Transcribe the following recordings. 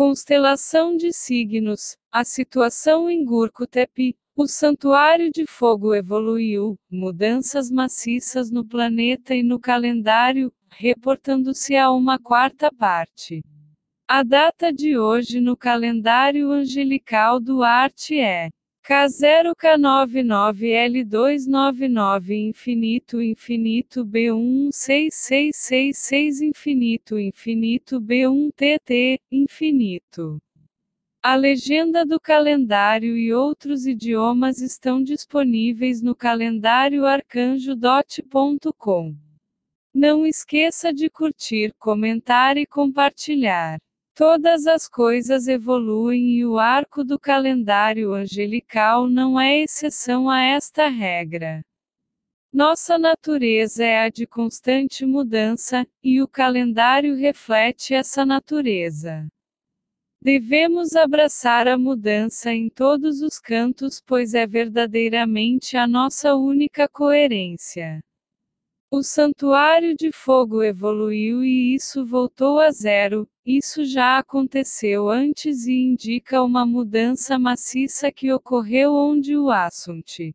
Constelação de signos. A situação em Gurkutep. O santuário de fogo evoluiu, mudanças maciças no planeta e no calendário, reportando-se a uma quarta parte. A data de hoje no calendário angelical do Arte é K0K99L299 infinito infinito B16666 infinito infinito B1TT infinito. A legenda do calendário e outros idiomas estão disponíveis no calendário arcanjo.com. Não esqueça de curtir, comentar e compartilhar. Todas as coisas evoluem e o arco do calendário angelical não é exceção a esta regra. Nossa natureza é a de constante mudança, e o calendário reflete essa natureza. Devemos abraçar a mudança em todos os cantos, pois é verdadeiramente a nossa única coerência. O santuário de fogo evoluiu e isso voltou a zero, isso já aconteceu antes e indica uma mudança maciça que ocorreu onde o assunto.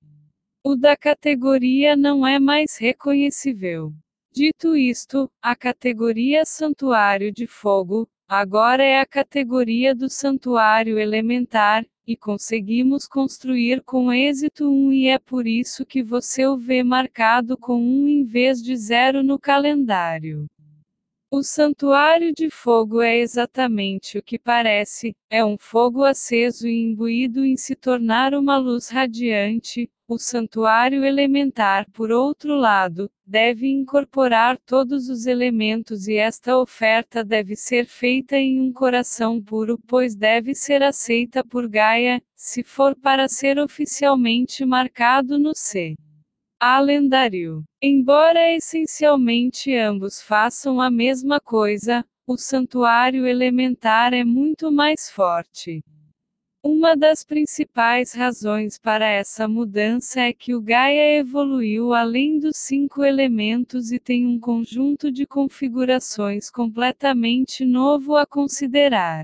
O da categoria não é mais reconhecível. Dito isto, a categoria Santuário de Fogo, agora é a categoria do Santuário Elementar, e conseguimos construir com êxito um e é por isso que você o vê marcado com um em vez de zero no calendário. O santuário de fogo é exatamente o que parece, é um fogo aceso e imbuído em se tornar uma luz radiante, o santuário elementar, por outro lado, deve incorporar todos os elementos e esta oferta deve ser feita em um coração puro, pois deve ser aceita por Gaia, se for para ser oficialmente marcado no C. Alendário. Embora essencialmente ambos façam a mesma coisa, o santuário elementar é muito mais forte. Uma das principais razões para essa mudança é que o Gaia evoluiu além dos cinco elementos e tem um conjunto de configurações completamente novo a considerar.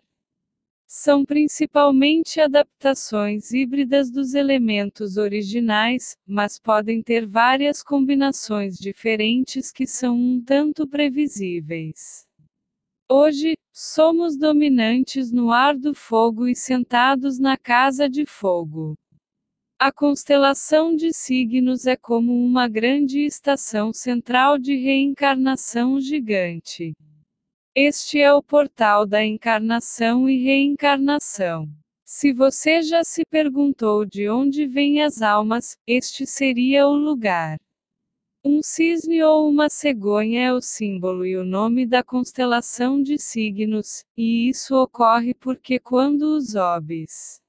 São principalmente adaptações híbridas dos elementos originais, mas podem ter várias combinações diferentes que são um tanto previsíveis. Hoje, somos dominantes no ar do fogo e sentados na casa de fogo. A constelação de signos é como uma grande estação central de reencarnação gigante. Este é o portal da encarnação e reencarnação. Se você já se perguntou de onde vêm as almas, este seria o lugar. Um cisne ou uma cegonha é o símbolo e o nome da constelação de signos, e isso ocorre porque quando os obis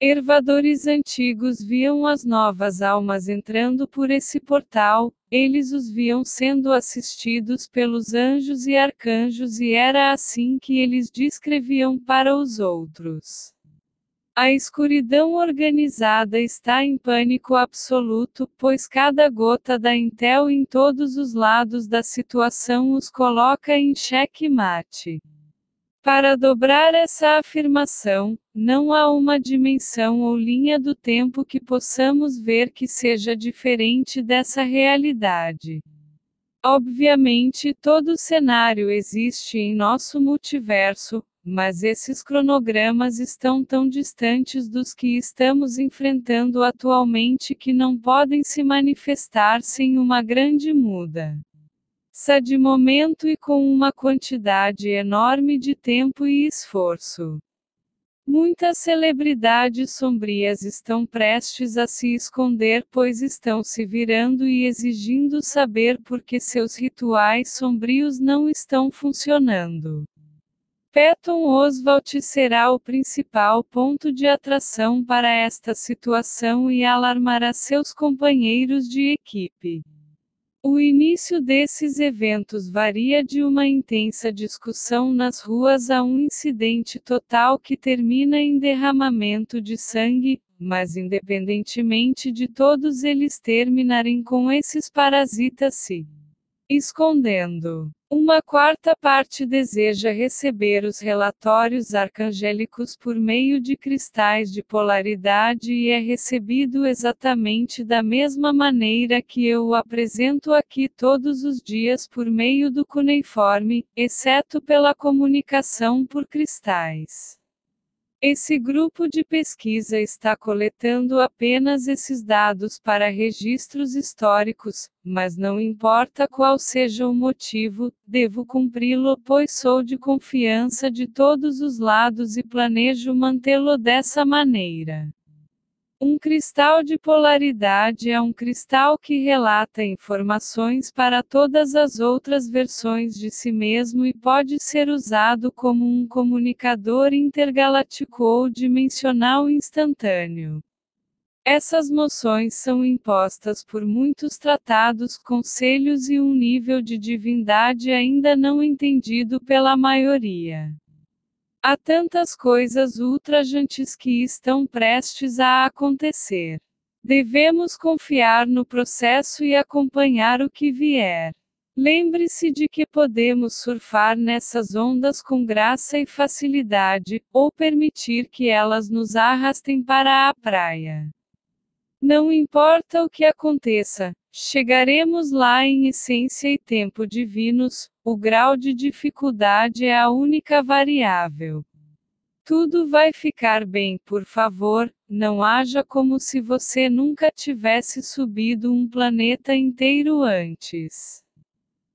ervadores antigos viam as novas almas entrando por esse portal, eles os viam sendo assistidos pelos anjos e arcanjos e era assim que eles descreviam para os outros. A escuridão organizada está em pânico absoluto, pois cada gota da Intel em todos os lados da situação os coloca em xeque-mate. Para dobrar essa afirmação, não há uma dimensão ou linha do tempo que possamos ver que seja diferente dessa realidade. Obviamente, todo cenário existe em nosso multiverso, mas esses cronogramas estão tão distantes dos que estamos enfrentando atualmente que não podem se manifestar sem uma grande muda. De momento e com uma quantidade enorme de tempo e esforço. Muitas celebridades sombrias estão prestes a se esconder, pois estão se virando e exigindo saber por que seus rituais sombrios não estão funcionando. Patton Oswalt será o principal ponto de atração para esta situação e alarmará seus companheiros de equipe. O início desses eventos varia de uma intensa discussão nas ruas a um incidente total que termina em derramamento de sangue, mas independentemente de todos eles terminarem com esses parasitas se escondendo. Uma quarta parte deseja receber os relatórios arcangélicos por meio de cristais de polaridade e é recebido exatamente da mesma maneira que eu o apresento aqui todos os dias por meio do cuneiforme, exceto pela comunicação por cristais. Esse grupo de pesquisa está coletando apenas esses dados para registros históricos, mas não importa qual seja o motivo, devo cumpri-lo, pois sou de confiança de todos os lados e planejo mantê-lo dessa maneira. Um cristal de polaridade é um cristal que relata informações para todas as outras versões de si mesmo e pode ser usado como um comunicador intergaláctico ou dimensional instantâneo. Essas moções são impostas por muitos tratados, conselhos e um nível de divindade ainda não entendido pela maioria. Há tantas coisas ultrajantes que estão prestes a acontecer. Devemos confiar no processo e acompanhar o que vier. Lembre-se de que podemos surfar nessas ondas com graça e facilidade, ou permitir que elas nos arrastem para a praia. Não importa o que aconteça, chegaremos lá em essência e tempo divinos, o grau de dificuldade é a única variável. Tudo vai ficar bem, por favor, não haja como se você nunca tivesse subido um planeta inteiro antes.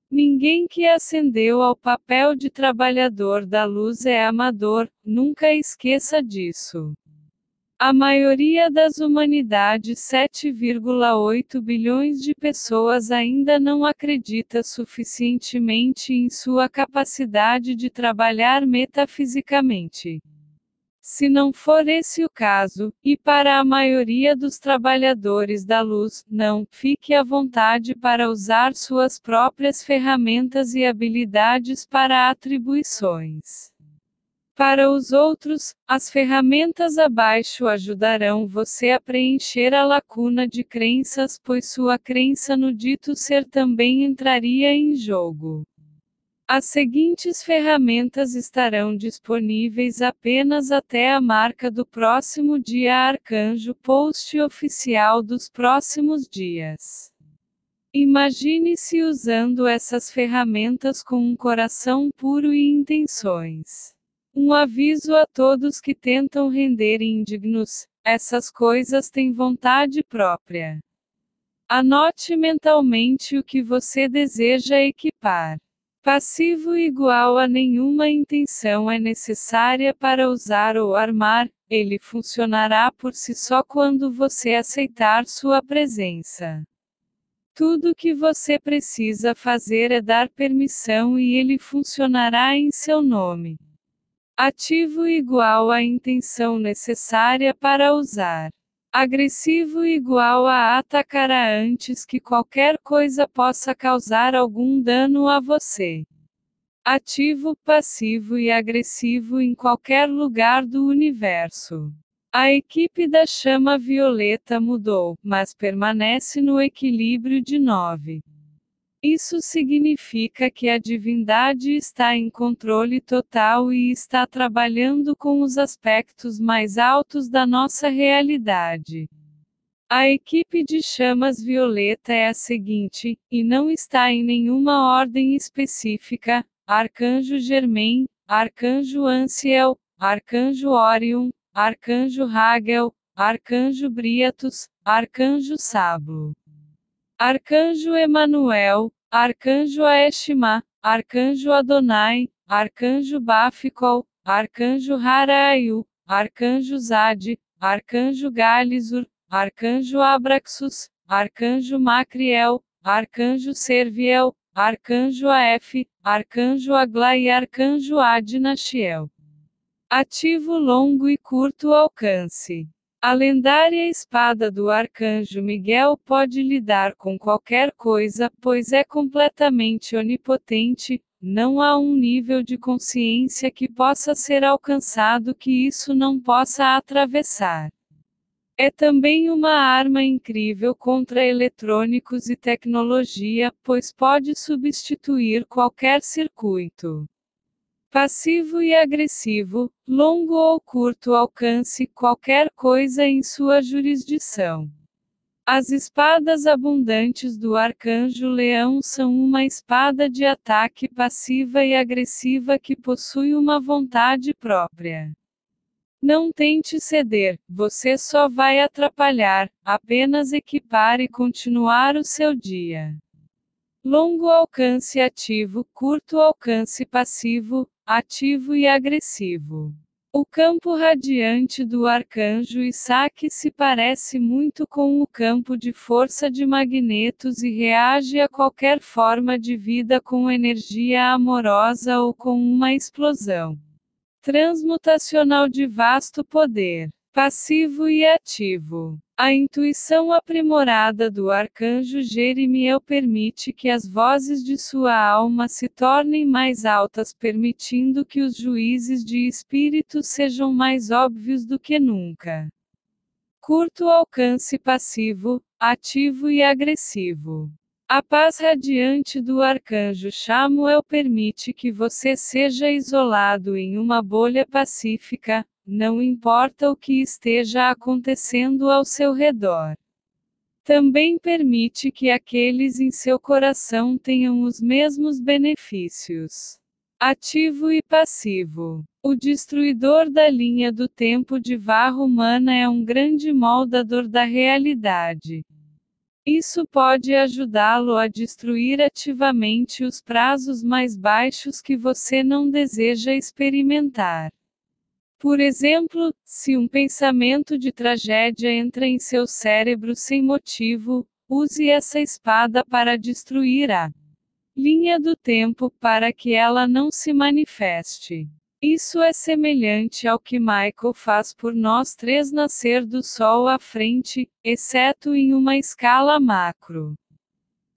Ninguém que ascendeu ao papel de trabalhador da luz é amador, nunca esqueça disso. A maioria das humanidades, 7,8 bilhões de pessoas, ainda não acredita suficientemente em sua capacidade de trabalhar metafisicamente. Se não for esse o caso, e para a maioria dos trabalhadores da luz, não, fique à vontade para usar suas próprias ferramentas e habilidades para atribuições. Para os outros, as ferramentas abaixo ajudarão você a preencher a lacuna de crenças, pois sua crença no dito ser também entraria em jogo. As seguintes ferramentas estarão disponíveis apenas até a marca do próximo dia Arcanjo Post oficial dos próximos dias. Imagine-se usando essas ferramentas com um coração puro e intenções. Um aviso a todos que tentam render indignos: essas coisas têm vontade própria. Anote mentalmente o que você deseja equipar. Passivo igual a nenhuma intenção é necessária para usar ou armar, ele funcionará por si só quando você aceitar sua presença. Tudo que você precisa fazer é dar permissão e ele funcionará em seu nome. Ativo igual à intenção necessária para usar. Agressivo igual a atacará antes que qualquer coisa possa causar algum dano a você. Ativo, passivo e agressivo em qualquer lugar do universo. A equipe da chama violeta mudou, mas permanece no equilíbrio de 9. Isso significa que a divindade está em controle total e está trabalhando com os aspectos mais altos da nossa realidade. A equipe de chamas violeta é a seguinte, e não está em nenhuma ordem específica: Arcanjo Germain, Arcanjo Anciel, Arcanjo Orion, Arcanjo Hagel, Arcanjo Briatus, Arcanjo Sablo. Arcanjo Emanuel, Arcanjo Aeshima, Arcanjo Adonai, Arcanjo Baficol, Arcanjo Haraiu, Arcanjo Zad, Arcanjo Galizur, Arcanjo Abraxus, Arcanjo Macriel, Arcanjo Serviel, Arcanjo Aef, Arcanjo Agla e Arcanjo Adnachiel. Ativo longo e curto alcance. A lendária espada do arcanjo Miguel pode lidar com qualquer coisa, pois é completamente onipotente, não há um nível de consciência que possa ser alcançado que isso não possa atravessar. É também uma arma incrível contra eletrônicos e tecnologia, pois pode substituir qualquer circuito passivo e agressivo, longo ou curto alcance, qualquer coisa em sua jurisdição. As espadas abundantes do Arcanjo Leão são uma espada de ataque passiva e agressiva que possui uma vontade própria. Não tente ceder, você só vai atrapalhar, apenas equipar e continuar o seu dia. Longo alcance ativo, curto alcance passivo, ativo e agressivo. O campo radiante do arcanjo Isaac se parece muito com o campo de força de magnetos e reage a qualquer forma de vida com energia amorosa ou com uma explosão transmutacional de vasto poder, passivo e ativo. A intuição aprimorada do arcanjo Jeremiel permite que as vozes de sua alma se tornem mais altas, permitindo que os juízes de espírito sejam mais óbvios do que nunca. Curto alcance passivo, ativo e agressivo. A paz radiante do arcanjo Samuel permite que você seja isolado em uma bolha pacífica, não importa o que esteja acontecendo ao seu redor. Também permite que aqueles em seu coração tenham os mesmos benefícios. Ativo e passivo. O destruidor da linha do tempo de varra humana é um grande moldador da realidade. Isso pode ajudá-lo a destruir ativamente os prazos mais baixos que você não deseja experimentar. Por exemplo, se um pensamento de tragédia entra em seu cérebro sem motivo, use essa espada para destruir a linha do tempo para que ela não se manifeste. Isso é semelhante ao que Michael faz por nós três nascer do Sol à frente, exceto em uma escala macro.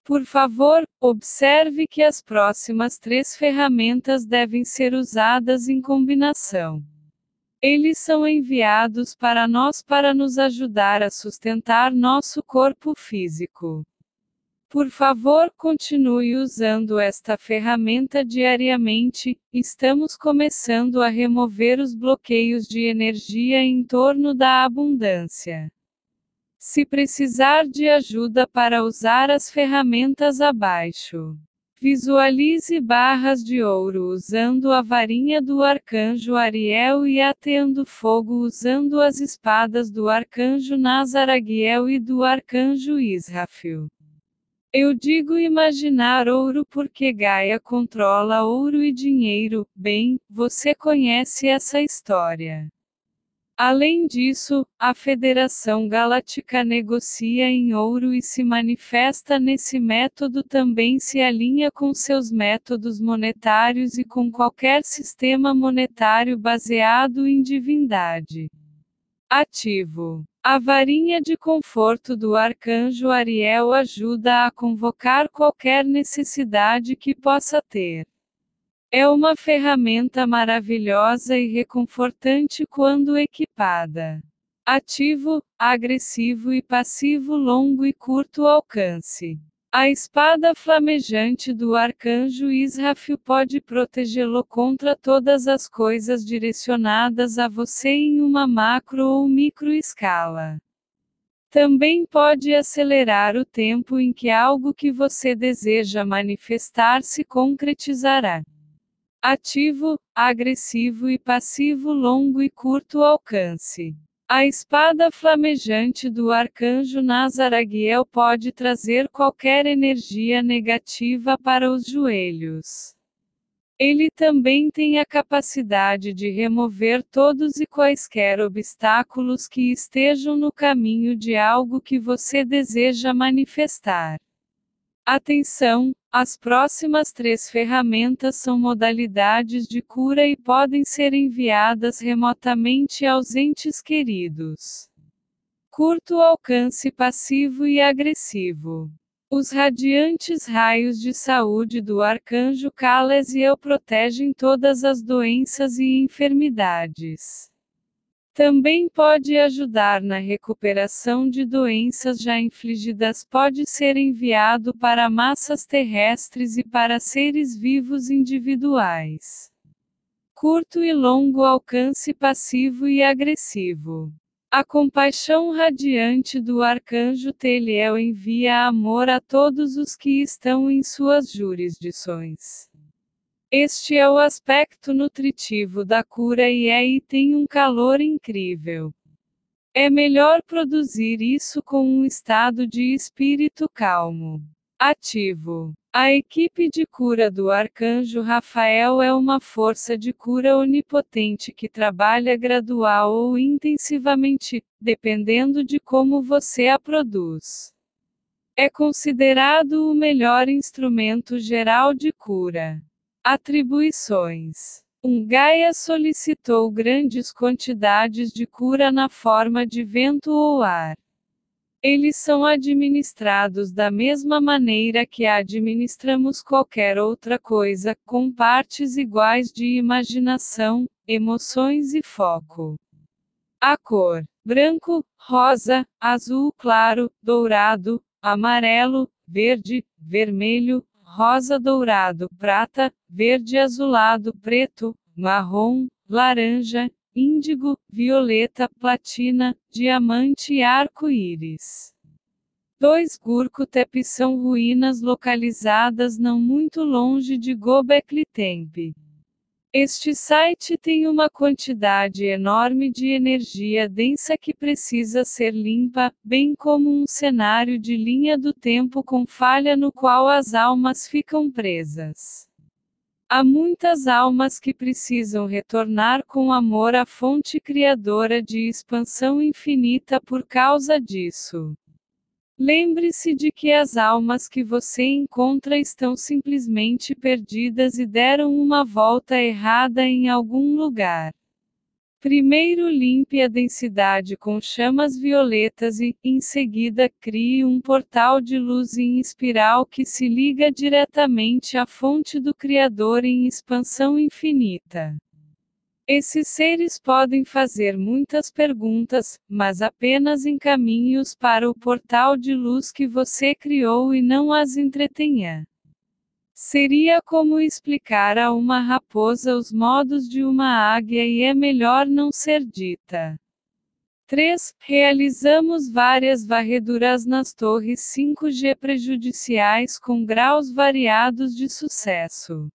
Por favor, observe que as próximas três ferramentas devem ser usadas em combinação. Eles são enviados para nós para nos ajudar a sustentar nosso corpo físico. Por favor, continue usando esta ferramenta diariamente. Estamos começando a remover os bloqueios de energia em torno da abundância. Se precisar de ajuda para usar as ferramentas abaixo, Visualize barras de ouro usando a varinha do arcanjo Ariel e ateando fogo usando as espadas do arcanjo Nazaraguel e do arcanjo Israfil. Eu digo imaginar ouro porque Gaia controla ouro e dinheiro. Bem, você conhece essa história. Além disso, a Federação Galáctica negocia em ouro e se manifesta nesse método também se alinha com seus métodos monetários e com qualquer sistema monetário baseado em divindade. Ativo. A varinha de conforto do arcanjo Ariel ajuda a convocar qualquer necessidade que possa ter. É uma ferramenta maravilhosa e reconfortante quando equipada. Ativo, agressivo e passivo longo e curto alcance. A espada flamejante do arcanjo Israfil pode protegê-lo contra todas as coisas direcionadas a você em uma macro ou micro escala. Também pode acelerar o tempo em que algo que você deseja manifestar se concretizará ativo, agressivo e passivo longo e curto alcance. A espada flamejante do arcanjo Nazaraguel pode trazer qualquer energia negativa para os joelhos. Ele também tem a capacidade de remover todos e quaisquer obstáculos que estejam no caminho de algo que você deseja manifestar. Atenção! As próximas três ferramentas são modalidades de cura e podem ser enviadas remotamente aos entes queridos. Curto alcance passivo e agressivo. Os radiantes raios de saúde do arcanjo Calesiel protegem todas as doenças e enfermidades Também pode ajudar na recuperação de doenças já infligidas. Pode ser enviado para massas terrestres e para seres vivos individuais. Curto e longo alcance passivo e agressivo. A compaixão radiante do arcanjo Teliel envia amor a todos os que estão em suas jurisdições. Este é o aspecto nutritivo da cura e aí tem um calor incrível. É melhor produzir isso com um estado de espírito calmo. Ativo. A equipe de cura do arcanjo Rafael é uma força de cura onipotente que trabalha gradual ou intensivamente, dependendo de como você a produz. É considerado o melhor instrumento geral de cura. Atribuições. Um Gaia solicitou grandes quantidades de cura na forma de vento ou ar. Eles são administrados da mesma maneira que administramos qualquer outra coisa, com partes iguais de imaginação, emoções e foco. A cor: branco, rosa, azul claro, dourado, amarelo, verde, vermelho, rosa dourado, prata, verde azulado, preto, marrom, laranja, índigo, violeta, platina, diamante e arco-íris. Dois Gurkutep são ruínas localizadas não muito longe de Gobekli Tepe. Este site tem uma quantidade enorme de energia densa que precisa ser limpa, bem como um cenário de linha do tempo com falha no qual as almas ficam presas. Há muitas almas que precisam retornar com amor à fonte criadora de expansão infinita por causa disso. Lembre-se de que as almas que você encontra estão simplesmente perdidas e deram uma volta errada em algum lugar. Primeiro limpe a densidade com chamas violetas e, em seguida, crie um portal de luz em espiral que se liga diretamente à fonte do Criador em expansão infinita. Esses seres podem fazer muitas perguntas, mas apenas encaminhe-os para o portal de luz que você criou e não as entretenha. Seria como explicar a uma raposa os modos de uma águia e é melhor não ser dita. 3. Realizamos várias varreduras nas torres 5G prejudiciais com graus variados de sucesso.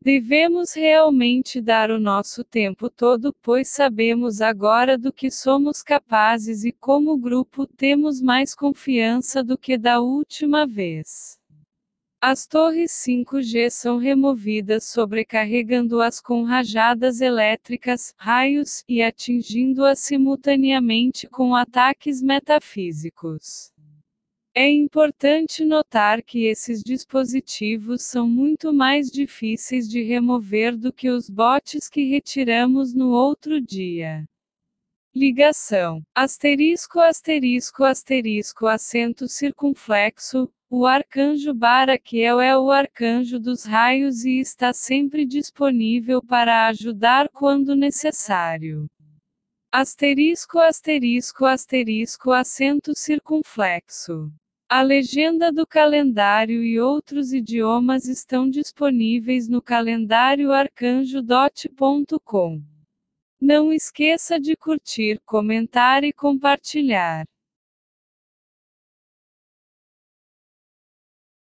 Devemos realmente dar o nosso tempo todo, pois sabemos agora do que somos capazes e, como grupo, temos mais confiança do que da última vez. As torres 5G são removidas sobrecarregando-as com rajadas elétricas, raios, e atingindo-as simultaneamente com ataques metafísicos. É importante notar que esses dispositivos são muito mais difíceis de remover do que os bots que retiramos no outro dia. Ligação. Asterisco asterisco asterisco acento circunflexo. O arcanjo Baraquiel é o arcanjo dos raios e está sempre disponível para ajudar quando necessário. Asterisco asterisco asterisco acento circunflexo. A legenda do calendário e outros idiomas estão disponíveis no calendário arcanjo.com. Não esqueça de curtir, comentar e compartilhar.